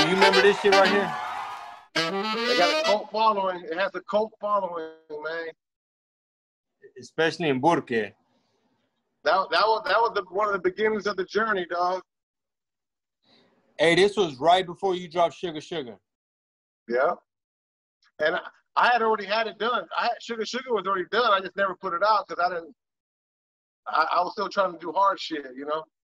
you remember this shit right here? They got a cult following. It has a cult following, man. Especially in Burke. That that was that was the, one of the beginnings of the journey, dog. Hey, this was right before you dropped Suga Suga. Yeah. And I, I had already had it done. I had Suga Suga was already done. I just never put it out because I didn't. I, I was still trying to do hard shit, you know.